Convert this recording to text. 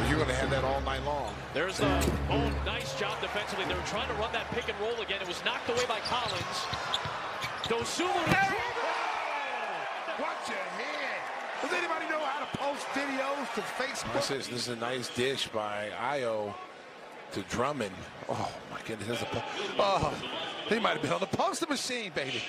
Well, you're going to have that all night long. There's a oh, nice job defensively. They were trying to run that pick and roll again. It was knocked away by Collins. Dosunmu. Watch your head. Does anybody know how to post videos to Facebook? This is, this is a nice dish by Ayo to Drummond. Oh, my goodness. A, oh, he might have been on the poster machine, baby.